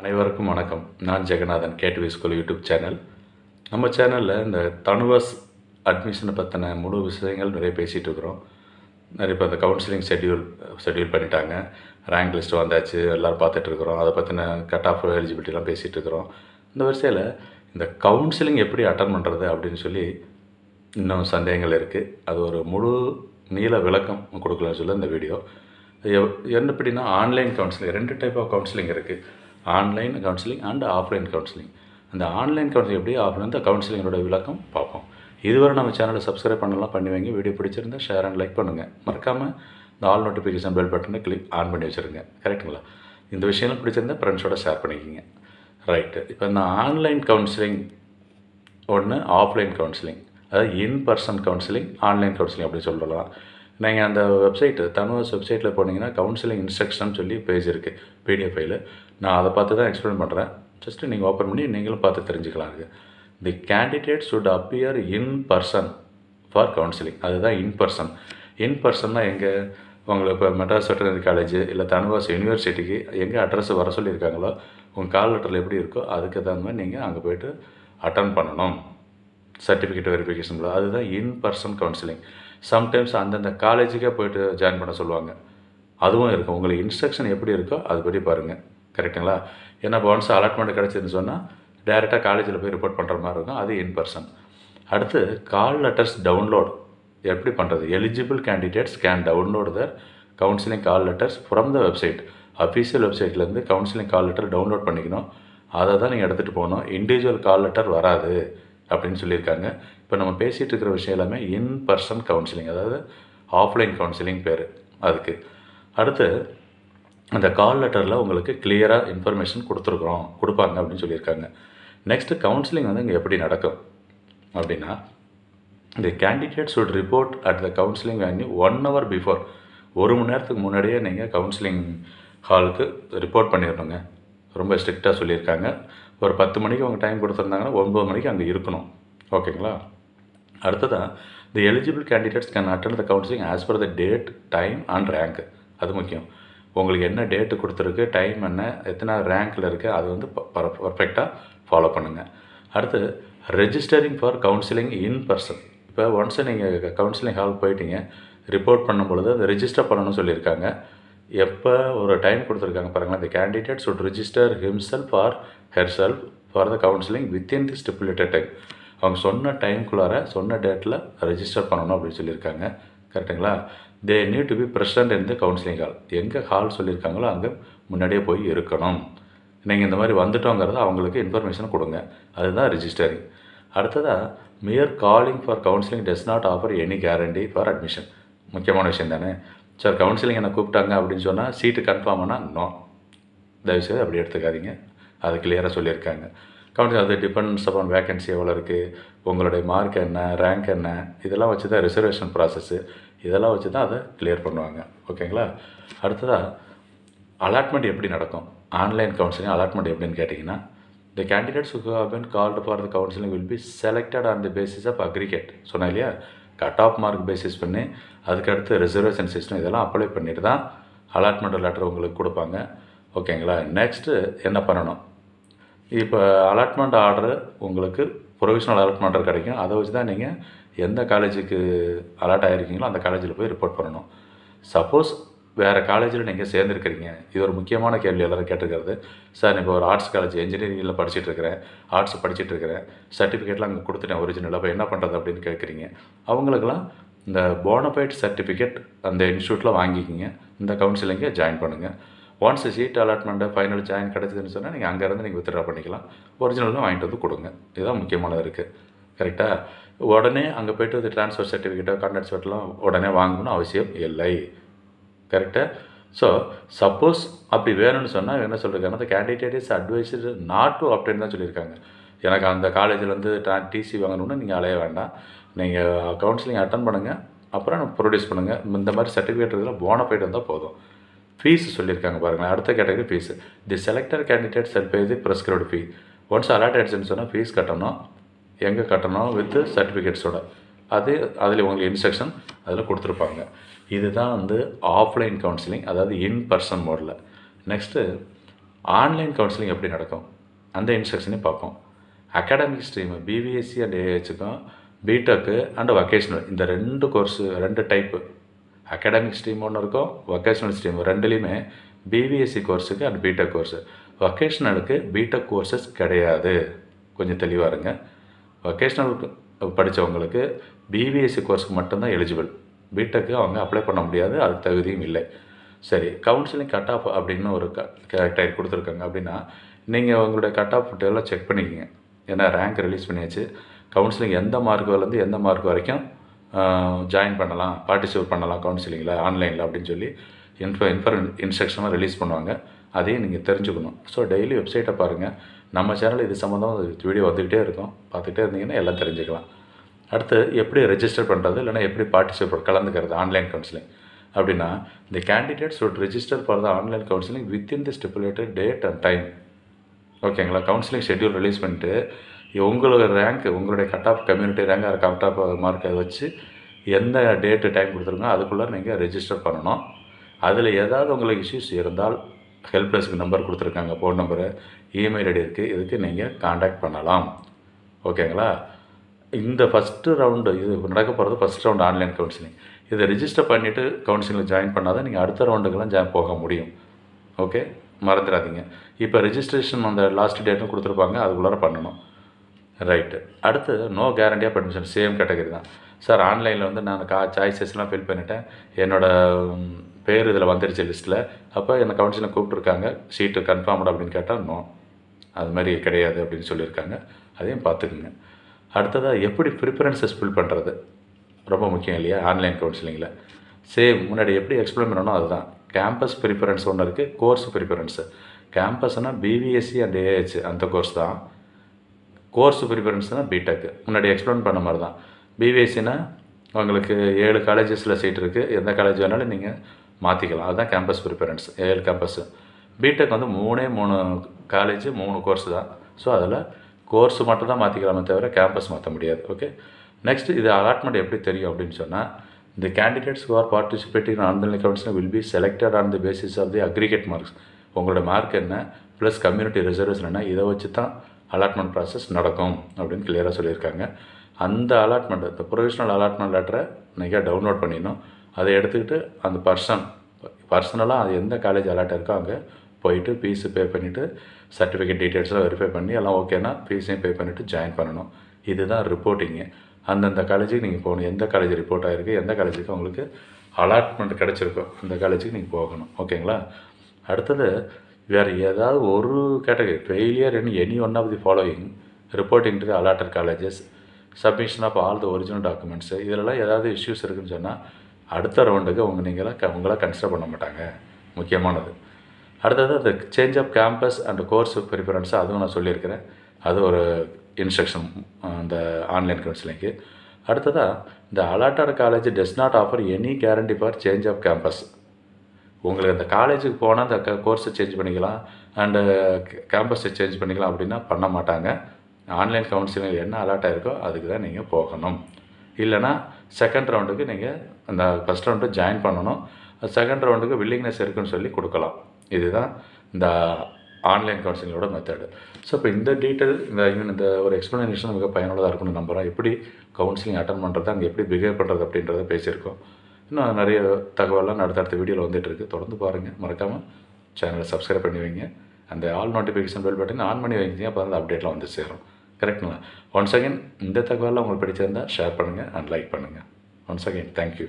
அனைவருக்கும் வணக்கம். நான் ஜெகநாதன் கேட்டுவி ஸ்கூல் யூடியூப் சேனல். நம்ம சேனலில் இந்த தனுவஸ் அட்மிஷனை பற்றின முழு விஷயங்கள் நிறைய பேசிகிட்டு இருக்கிறோம். நிறைய இப்போ இந்த கவுன்சிலிங் ஷெட்யூல் ஷெட்யூல் பண்ணிட்டாங்க. ரேங்க் லிஸ்ட் வந்தாச்சு எல்லோரும் பார்த்துட்ருக்குறோம் அதை பற்றின கட் ஆஃப் எலிஜிபிலிட்டிலாம் பேசிகிட்டு இருக்கிறோம். இந்த வரிசையில் இந்த கவுன்சிலிங் எப்படி அட்டன் பண்ணுறது அப்படின்னு சொல்லி இன்னும் சந்தேகங்கள் இருக்குது அது ஒரு முழு நீள விளக்கம் கொடுக்கலாம்னு சொல்ல இந்த வீடியோ எவ்- என்ன எப்படின்னா ஆன்லைன் கவுன்சிலிங் ரெண்டு டைப் ஆஃப் கவுன்சிலிங் இருக்குது online counselling and offline counselling அந்த ஆன்லைன் கவுன்சிலிங் எப்படி ஆஃப்லைன் அந்த கவுன்சிலிங்கோட விளக்கம் பார்ப்போம். இதுவரை நம்ம சேனலை சப்ஸ்கிரைப் பண்ணலாம் பண்ணி வைங்க. வீடியோ பிடிச்சிருந்தா ஷேர் அண்ட் லைக் பண்ணுங்கள் மறக்காமல் இந்த ஆல் நோட்டிஃபிகேஷன் பெல் பட்டனை கிளிக் ஆன் பண்ணி வச்சுருங்க. கரெக்டுங்களா இந்த விஷயம்லாம் பிடிச்சிருந்தா ஃப்ரெண்ட்ஸோட ஷேர் பண்ணிக்கிங்க. ரைட்டு இப்போ இந்த ஆன்லைன் கவுன்சிலிங் ஒன்று ஆஃப்லைன் கவுன்சிலிங் அதாவது in person counselling online counselling அப்படின்னு சொல்லலாம். நீங்கள் அந்த வெப்சைட்டு தனுவாஸ் வெப்சைட்டில் போனீங்கன்னா கவுன்சிலிங் இன்ஸ்ட்ரக்ஷன் சொல்லி பேஜ் இருக்குது பிடிஎஃப் ஃபைலு நான் அதை பார்த்து தான் எக்ஸ்பிளைன் பண்ணுறேன் ஜஸ்ட்டு நீங்கள் ஓப்பன் பண்ணி நீங்களும் பார்த்து தெரிஞ்சுக்கலாம் இருக்குது the candidate should appear in person for counselling அதுதான் இன் பர்சன் இன் பர்சன்னா எங்கே? உங்களை இப்போ மெட்ராஸ் வெட்டனரி காலேஜ் இல்லை தனுவாஸ் யூனிவர்சிட்டிக்கு எங்கே அட்ரஸ் வர சொல்லியிருக்காங்களோ உங்கள் கால் லெட்டரில் எப்படி இருக்கோ அதுக்கு தகுந்த மாதிரி நீங்கள் அங்கே போயிட்டு அட்டன் பண்ணணும். சர்டிஃபிகேட் வெரிஃபிகேஷன் அதுதான் இன் பர்சன் கவுன்சிலிங் சம்டைம்ஸ் அந்தந்த காலேஜுக்கே போயிட்டு ஜாயின் பண்ண சொல்லுவாங்க. அதுவும் இருக்கும். உங்களுக்கு இன்ஸ்ட்ரக்ஷன் எப்படி இருக்கோ அதுபடி பாருங்கள் கரெக்டுங்களா ஏன்னா ஒன்ஸ் அலாட்மெண்ட் கிடச்சிதுன்னு சொன்னால் டேரெக்டாக காலேஜில் போய் ரிப்போர்ட் பண்ணுற மாதிரி இருக்கும். அது இன் பர்சன் அடுத்து கால் லெட்டர்ஸ் டவுன்லோட் எப்படி பண்ணுறது eligible candidates can download the counselling call letters from the website official வெப்சைட்லேருந்து counselling call letter download பண்ணிக்கணும். அதை தான் நீங்கள் எடுத்துகிட்டு போகணும். இண்டிவிஜுவல் கால் லெட்டர் வராது. அப்படின்னு சொல்லியிருக்காங்க. இப்போ நம்ம பேசிகிட்டு இருக்கிற விஷயம் எல்லாமே இன் பர்சன் கவுன்சிலிங் அதாவது ஆஃப்லைன் கவுன்சிலிங் பேர் அதுக்கு. அடுத்து அந்த கால் லெட்டரில் உங்களுக்கு கிளியராக இன்ஃபர்மேஷன் கொடுத்துருக்குறோம் கொடுப்பாங்க அப்படின்னு சொல்லியிருக்காங்க. நெக்ஸ்ட்டு கவுன்சிலிங் வந்து இங்கே எப்படி நடக்கும் அப்படின்னா இந்த candidates would report at the counselling venue one hour before ஒரு மணி நேரத்துக்கு முன்னாடியே நீங்கள் கவுன்சிலிங் ஹாலுக்கு ரிப்போர்ட் பண்ணிடணுங்க ரொம்ப ஸ்ட்ரிக்டாக சொல்லியிருக்காங்க. ஒரு பத்து மணிக்கு அவங்க டைம் கொடுத்துருந்தாங்கன்னா ஒன்பது மணிக்கு அங்கே இருக்கணும். ஓகேங்களா? அடுத்ததாக the eligible candidates can attend the counselling as per the date time and rank அது முக்கியம். உங்களுக்கு என்ன டேட்டு கொடுத்துருக்கு டைம் என்ன எத்தனை ரேங்க்கில் இருக்குது அது வந்து பர்ஃபெக்டாக ஃபாலோ பண்ணுங்கள் அடுத்து registering for counselling in person இப்போ ஒன்ஸ் நீங்கள் கவுன்சிலிங் ஹால் போயிட்டீங்க ரிப்போர்ட் பண்ணும் பொழுது அதை ரெஜிஸ்டர் பண்ணணும்னு சொல்லியிருக்காங்க. எப்போ ஒரு டைம் கொடுத்துருக்காங்க பாருங்களேன் the candidate should register himself or herself for the counselling within the stipulated time அவங்க சொன்ன டைம்குள்ளார சொன்ன டேட்டில் ரெஜிஸ்டர் பண்ணணும் அப்படின்னு சொல்லியிருக்காங்க. கரெக்டுங்களா they need to be present இந்த கவுன்சிலிங் ஹால் எங்கே ஹால் சொல்லியிருக்காங்களோ அங்கே முன்னாடியே போய் இருக்கணும். நீங்கள் இந்த மாதிரி வந்துட்டோங்கிறத அவங்களுக்கு இன்ஃபர்மேஷன் கொடுங்க. அதுதான் ரிஜிஸ்டரிங் அடுத்ததாக mere calling for counselling does not offer any guarantee for admission முக்கியமான விஷயம் தானே? சார் கவுன்சிலிங் என்னை கூப்பிட்டாங்க அப்படின்னு சொன்னால் சீட்டு கன்ஃபார்ம் ஆனால் நோ தயவுசெய்து அப்படி எடுத்துக்காதீங்க. அது கிளியராக சொல்லியிருக்காங்க. கவுன்சிலிங் அது டிபெண்ட்ஸ் அப்பான் வேகன்சி எவ்வளோ இருக்குது உங்களுடைய மார்க் என்ன ரேங்க் என்ன இதெல்லாம் வச்சு தான் ரிசர்வேஷன் ப்ராசஸ்ஸு இதெல்லாம் வச்சு தான் அதை கிளியர் பண்ணுவாங்க. ஓகேங்களா? அடுத்ததாக அலாட்மெண்ட் எப்படி நடக்கும்? ஆன்லைன் கவுன்சிலிங் அலாட்மெண்ட் எப்படின்னு கேட்டிங்கன்னா the candidates who have been called for the counselling will be selected on the basis of aggregate சொன்னேன் இல்லையா? கட் ஆஃப் மார்க் பேசிஸ் பண்ணி அதுக்கடுத்து ரிசர்வேஷன் சிஸ்டம் இதெல்லாம் அப்ளை பண்ணிட்டு தான் அலாட்மெண்ட் லெட்டர் உங்களுக்கு கொடுப்பாங்க. ஓகேங்களா? நெக்ஸ்ட்டு என்ன பண்ணணும்? இப்போ அலாட்மெண்ட் ஆர்டர் உங்களுக்கு ப்ரொவிஷனல் அலாட்மெண்ட் ஆர்டர் கிடைக்கும். அதை வச்சு தான் நீங்கள் எந்த காலேஜுக்கு அலாட் ஆகிருக்கீங்களோ அந்த காலேஜில் போய் ரிப்போர்ட் பண்ணணும். சப்போஸ் வேறு காலேஜில் நீங்கள் சேர்ந்துருக்கிறீங்க. இது ஒரு முக்கியமான கேள்வி எல்லோரும் கேட்டிருக்கிறது. சார் இப்போ ஒரு ஆர்ட்ஸ் காலேஜ் இன்ஜினியரிங்கில் படிச்சுட்டு இருக்கிறேன் ஆர்ட்ஸ் படிச்சுட்டு இருக்கிறேன் சர்டிஃபிகேட்லாம் அங்கே கொடுத்துட்டேன் ஒரிஜினல் அப்போ என்ன பண்ணுறது அப்படின்னு கேட்குறீங்க. அவங்களுக்கெல்லாம் இந்த போனபைட் சர்டிஃபிகேட் அந்த இன்ஸ்டியூட்டில் வாங்கிக்கிங்க. இந்த கவுன்சிலிங்கே ஜாயின் பண்ணுங்கள் once seat allotment final join கிடச்சிதுன்னு சொன்னால் நீங்கள் அங்கேருந்து நீங்கள் வித்ட்ரா பண்ணிக்கலாம். ஒரிஜினலும் வாங்கிட்டு வந்து கொடுங்க. இதுதான் முக்கியமானது இருக்குது கரெக்டாக உடனே அங்கே போய்ட்டு வந்து ட்ரான்ஸ்ஃபர் சர்டிஃபிகேட்டோ கான்டாக்ட் சர்டிஃபிகேட்லாம் உடனே வாங்கணும்னு அவசியம் இல்லை. கரெக்டாக ஸோ சப்போஸ் அப்படி வேணும்னு சொன்னால் என்ன சொல்லியிருக்காங்கன்னா அந்த candidate is advised not to obtain தான் சொல்லியிருக்காங்க. எனக்கு அந்த காலேஜில் ட்ரா டிசி வாங்கணும்னு நீங்கள் அலைய வேண்டாம். நீங்கள் கவுன்சிலிங் அட்டன் பண்ணுங்கள் அப்புறம் ப்ரொடியூஸ் பண்ணுங்கள் இந்த மாதிரி சர்டிஃபிகேட் இதெல்லாம் போனஃபைட் வந்தால் போதும். ஃபீஸ் சொல்லியிருக்காங்க பாருங்களேன். அடுத்த category fees the selected candidate shall pay the prescribed fee once allot ஆயிடுச்சுன்னு சொன்னால் ஃபீஸ் கட்டணும். எங்கே கட்டணும்? வித் சர்டிஃபிகேட்ஸோட அது அதில் உங்களுக்கு இன்ஸ்ட்ரக்ஷன் அதில் கொடுத்துருப்பாங்க. இதுதான் வந்து ஆஃப்லைன் கவுன்சிலிங் அதாவது இன் பர்சன் மோடில் நெக்ஸ்ட்டு ஆன்லைன் கவுன்சிலிங் எப்படி நடக்கும்? அந்த இன்ஸ்ட்ரக்ஷனையும் பார்ப்போம். அகாடமிக் ஸ்ட்ரீமு பிபிஎஸ்சி அண்ட் ஏஹெச்சுக்கும் பிடெக்கு அண்ட் வொக்கேஷ்னல் இந்த ரெண்டு கோர்ஸு ரெண்டு டைப்பு அகாடமிக் ஸ்ட்ரீம் ஒன்று இருக்கும் வொக்கேஷனல் ஸ்ட்ரீம் ரெண்டுலேயுமே பிபிஎஸ்சி கோர்ஸுக்கு அண்ட் பிடெக் கோர்ஸு வொக்கேஷ்னலுக்கு பிடெக் கோர்சஸ் கிடையாது. கொஞ்சம் தெளிவாக இருங்க. வொக்கேஷ்னலுக்கு படித்தவங்களுக்கு பிபிஎஸ்சி கோர்ஸுக்கு மட்டும்தான் எலிஜிபிள் பிடெக்கு அவங்க அப்ளை பண்ண முடியாது அது தகுதியும் இல்லை. சரி கவுன்சிலிங் கட் ஆஃப் அப்படின்னு ஒரு கேரக்டர் கொடுத்துருக்காங்க அப்படின்னா நீங்கள் உங்களுடைய கட் ஆஃப் எல்லாம் செக் பண்ணிக்கோங்க. ஏன்னா ரேங்க் ரிலீஸ் பண்ணியாச்சு. கவுன்சிலிங் எந்த மார்க்லேருந்து எந்த மார்க் வரைக்கும் ஜாயின் பண்ணலாம் பார்ட்டிசிபேட் பண்ணலாம் கவுன்சிலிங்கில் ஆன்லைனில் அப்படின்னு சொல்லி இன்ஃபோ இன்ஃபர் இன்ஸ்ட்ரக்ஷனாக ரிலீஸ் பண்ணுவாங்க. அதையும் நீங்கள் தெரிஞ்சுக்கணும். ஸோ டெய்லி வெப்சைட்டை பாருங்கள் நம்ம சேனல் இது சம்மந்தம் வீடியோ வந்துக்கிட்டே இருக்கும். பார்த்துக்கிட்டே இருந்தீங்கன்னா எல்லாம் தெரிஞ்சுக்கலாம். அடுத்து எப்படி ரெஜிஸ்டர் பண்ணுறது இல்லைனா எப்படி பார்ட்டிசிபேட் கலந்துக்கிறது? ஆன்லைன் கவுன்சிலிங் அப்படின்னா இந்த candidates would register for the online counselling within the stipulated date and time ஓகேங்களா கவுன்சிலிங் ஷெட்யூல் ரிலீஸ் பண்ணிட்டு உங்களோட ரேங்க் உங்களுடைய கட் ஆஃப் கம்யூனிட்டி ரேங்க் அது கட் ஆஃப் மார்க்கை வச்சு எந்த டேட்டு டைம் கொடுத்துருங்க அதுக்குள்ளே நீங்கள் ரெஜிஸ்டர் பண்ணணும். அதில் ஏதாவது உங்களுக்கு இஷ்யூஸ் இருந்தால் ஹெல்ப்லெஸுக்கு நம்பர் கொடுத்துருக்காங்க ஃபோன் நம்பரு இமெயில் ஐடி இருக்குது இதுக்கு நீங்கள் காண்டாக்ட் பண்ணலாம். ஓகேங்களா இந்த ஃபஸ்ட்டு ரவுண்டு இது நடக்க போகிறது ஃபஸ்ட் ரவுண்டு ஆன்லைன் கவுன்சிலிங் இதை ரிஜிஸ்டர் பண்ணிவிட்டு கவுன்சிலிங்கில் ஜாயின் பண்ணால் தான் நீங்கள் அடுத்த ரவுண்டுக்கெல்லாம் ஜாயின் போக முடியும். ஓகே மறந்துடாதீங்க. இப்போ ரிஜிஸ்ட்ரேஷன் அந்த லாஸ்ட் டேட்டும் கொடுத்துருப்பாங்க அதுக்குள்ளார பண்ணணும். ரைட்டு அடுத்து no guarantee of admission same category தான். சார் ஆன்லைனில் வந்து நான் கா சாய்ஸஸ்லாம் ஃபில் பண்ணிட்டேன். என்னோடய பேர் இதில் வந்துருச்சு லிஸ்ட்டில் அப்போ என்னை கவுன்சிலில் கூப்பிட்ருக்காங்க சீட்டு கன்ஃபார்ம்டு அப்படின்னு கேட்டால் நோ அது மாதிரி கிடையாது அப்படின்னு சொல்லியிருக்காங்க. அதையும் பார்த்துக்குங்க. அடுத்ததாக எப்படி ப்ரிஃபரன்சஸ் ஃபில் பண்ணுறது ரொம்ப முக்கியம் இல்லையா? ஆன்லைன் கவுன்சிலிங்கில் சேம் முன்னாடி எப்படி எக்ஸ்பிளைன் பண்ணணும் அதுதான். கேம்பஸ் ப்ரிஃபரன்ஸ் ஒன்று இருக்குது கோர்ஸ் ப்ரிஃபரன்ஸு கேம்பஸ்னால் பிவிஎஸ்சி அண்ட் ஏஹெச் அந்த கோர்ஸ் தான். கோர்ஸ் ப்ரிஃபரன்ஸ்னால் பிடெக் முன்னாடி எக்ஸ்பிளைன் பண்ண மாதிரி தான் பிபிஎஸ்சினா உங்களுக்கு ஏழு காலேஜஸில் சீட் இருக்குது எந்த காலேஜ் வேணாலும் நீங்கள் மாற்றிக்கலாம் அதுதான் கேம்பஸ் ப்ரிஃபரன்ஸ் ஏழு கேம்பஸ்ஸு பிடெக் வந்து மூணே மூணு காலேஜ் மூணு கோர்ஸ் தான். ஸோ அதில் கோர்ஸ் மட்டும் தான் மாற்றிக்கலாமே தவிர கேம்பஸ் மாற்ற முடியாது. ஓகே நெக்ஸ்ட் இது அலாட்மெண்ட் எப்படி தெரியும் அப்படின்னு சொன்னால் the candidates who are participating online counselling will be selected on the basis of the aggregate marks உங்களோட மார்க் என்ன? ப்ளஸ் கம்யூனிட்டி ரிசர்வேஷன் என்ன? இதை வச்சு தான் அலாட்மெண்ட் ப்ராசஸ் நடக்கும் அப்படின்னு கிளியராக சொல்லியிருக்காங்க. அந்த அலாட்மெண்ட் இந்த ப்ரொவிஷனல் அலாட்மெண்ட் லெட்டரை நீங்கள் டவுன்லோட் பண்ணிடணும். அதை எடுத்துக்கிட்டு அந்த பர்சன் பர்சனலாக அது எந்த காலேஜ் அலாட் இருக்கோ அங்கே போயிட்டு ஃபீஸு பே பண்ணிவிட்டு சர்டிஃபிகேட் டீட்டெயில்ஸ்லாம் வெரிஃபை பண்ணி எல்லாம் ஓகேனா ஃபீஸையும் பே பண்ணிவிட்டு ஜாயின் பண்ணணும். இதுதான் ரிப்போர்ட்டிங்கு அந்தந்த காலேஜுக்கு நீங்கள் போகணும். எந்த காலேஜ் ரிப்போர்ட் ஆகிருக்கு எந்த காலேஜுக்கு உங்களுக்கு அலாட்மெண்ட் கிடச்சிருக்கோ அந்த காலேஜுக்கு நீங்கள் போகணும். ஓகேங்களா அடுத்தது வேறு ஏதாவது ஒரு category failure in any one of the following reporting to the allotted colleges submission of all the original documents இதிலலாம் ஏதாவது இஷ்யூஸ் இருக்குன்னு சொன்னால் அடுத்த ரவுண்டுக்கு அவங்க நீங்களாம் க உங்களாக கன்சிடர் பண்ண மாட்டாங்க. முக்கியமானது. அடுத்தது அந்த change of campus and course preference அதுவும் நான் சொல்லியிருக்கிறேன். அது ஒரு இன்ஸ்ட்ரக்ஷன் அந்த ஆன்லைன் கவுன்சிலிங்க்கு அடுத்ததாக இந்த allotted college does not offer any guarantee for change of campus உங்களுக்கு அந்த காலேஜுக்கு போனால் அந்த க கோர்ஸை சேஞ்ச் பண்ணிக்கலாம். அண்டு கேம்பஸை சேஞ்ச் பண்ணிக்கலாம் அப்படின்னா பண்ண மாட்டாங்க. ஆன்லைன் கவுன்சிலிங் என்ன அலாட் ஆகிருக்கோ அதுக்கு தான் நீங்கள் போகணும். இல்லைனா செகண்ட் ரவுண்டுக்கு நீங்கள் அந்த ஃபஸ்ட் ரவுண்டு ஜாயின் பண்ணணும். செகண்ட் ரவுண்டுக்கு வில்லிங்னஸ் இருக்குன்னு சொல்லி கொடுக்கலாம். இதுதான் இந்த ஆன்லைன் கவுன்சிலிங்கோட மெத்தடு ஸோ இப்போ இந்த டீட்டெயில் இந்த even இந்த ஒரு எக்ஸ்ப்ளனேஷன் மிக பயனுள்ளதாக இருக்கும்னு நம்புகிறோம் எப்படி கவுன்சிலிங் அட்டன் பண்ணுறது அங்கே எப்படி பிஹேவ் பண்ணுறது அப்படின்றத பேசியிருக்கோம். இன்னும் நிறைய தகவலாம் அடுத்தடுத்த வீடியோவில் வந்துட்டுருக்கு. தொடர்ந்து பாருங்கள் மறக்காமல் சேனலை சப்ஸ்கிரைப் பண்ணி வைங்க. அந்த all notification bell button on பண்ணி வைங்க. அப்போ அந்த அப்டேட்லாம் வந்து சேரும். கரெக்டுங்களா ஒன்ஸ் அகைன் இந்த தகவலாம் உங்களுக்கு பிடிச்சிருந்தால் ஷேர் பண்ணுங்கள் அண்ட் லைக் பண்ணுங்கள் ஒன்ஸ் அகைன் தேங்க்யூ